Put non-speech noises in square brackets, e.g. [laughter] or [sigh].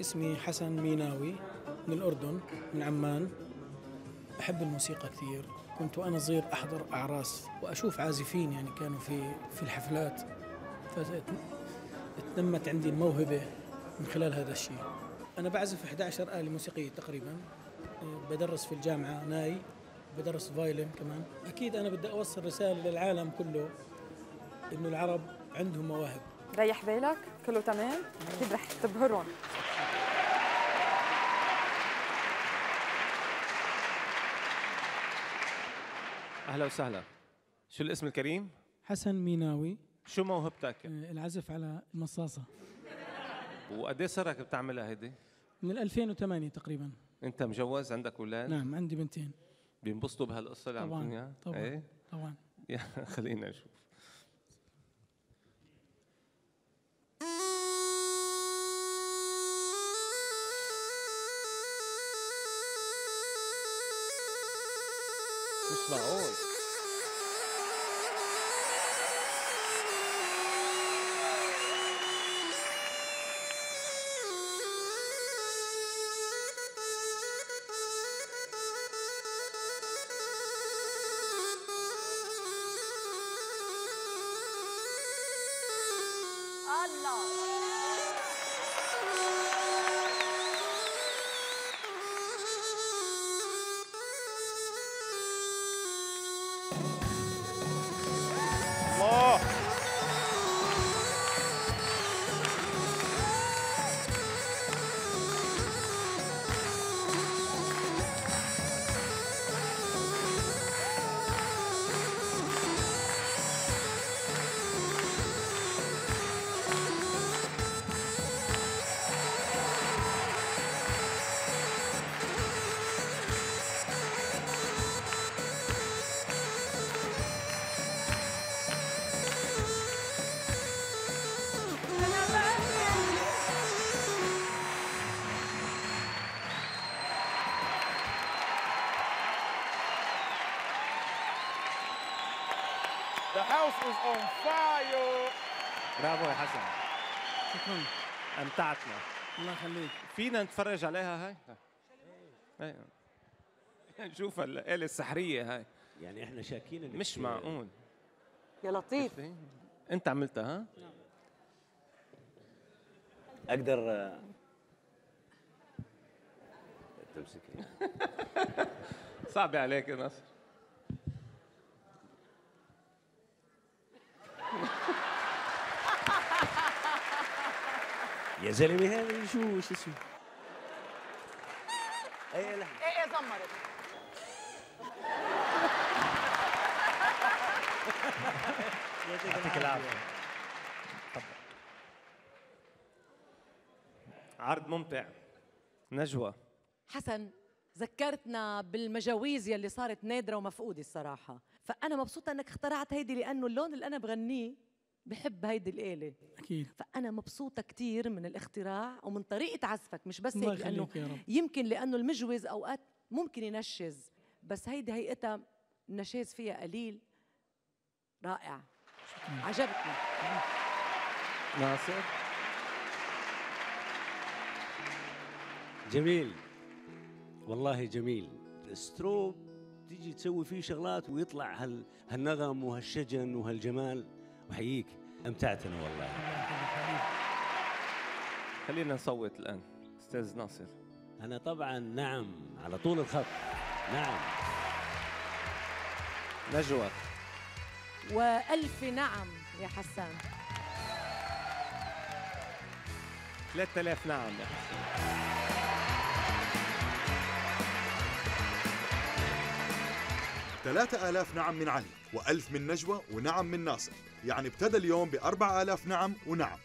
اسمي حسن ميناوي من الأردن من عمان. أحب الموسيقى كثير. كنت وأنا صغير أحضر أعراس وأشوف عازفين يعني كانوا في في الحفلات. فتنمت عندي الموهبة من خلال هذا الشيء. أنا بعزف 11 آلة موسيقية تقريبا. بدرس في الجامعة ناي بدرس فايلن كمان. أكيد أنا بدي أوصل رسالة للعالم كله إنه العرب عندهم مواهب. ريح بالك كله تمام. أكيد رح تبهرهم. أهلا وسهلا. شو الاسم الكريم؟ حسن ميناوي. شو موهبتك؟ آه، العزف على المصاصة. وقد إيه صار لك بتعملها هيدي؟ من 2008 تقريبا. أنت مجوز عندك أولاد نعم عندي بنتين. بينبسطوا بهالقصة اللي عم طبعا اياها طبعا إيه؟ طبعا. [laughs] خلينا نشوف. مش معقول الله The house is on fire. برافو يا حسن. شكرا. أمتعتنا. الله يخليك. فينا نتفرج عليها هاي؟ هاي. نشوف الآلة السحرية هاي. يعني إحنا شاكين مش معقول. يا لطيف. أنت عملتها ها؟ أقدر آه، تمسكي [laughs] صعبة عليك يا نصر يا زلمة هذا شو شو اسمه؟ اي لحظه إيه إيه زمرت. يعطيك العافية. عرض ممتع. نجوى. حسن ذكرتنا بالمجاويز يلي صارت نادرة ومفقودة الصراحة. فأنا مبسوطة أنك اخترعت هيدي لأنه اللون اللي أنا بغنيه بحب هيدي الآلة. أكيد. فأنا مبسوطة كتير من الاختراع ومن طريقة عزفك مش بس هيك لأنه يمكن لأنه المجوز أوقات ممكن ينشز بس هيدي هيئتها النشاز فيها قليل رائع. عجبتني. ناصر. جميل. والله جميل. الستروب تيجي تسوي فيه شغلات ويطلع هال هالنغم وهالشجن وهالجمال. وحييك امتعتنا والله. خلينا نصوت الآن أستاذ ناصر. أنا طبعا نعم على طول الخط. نعم. نجوى. وألف نعم يا حسان. 3000 نعم. يا حسن ثلاثة آلاف نعم من علي وألف من نجوى ونعم من ناصر. يعني ابتدى اليوم بأربع آلاف نعم ونعم.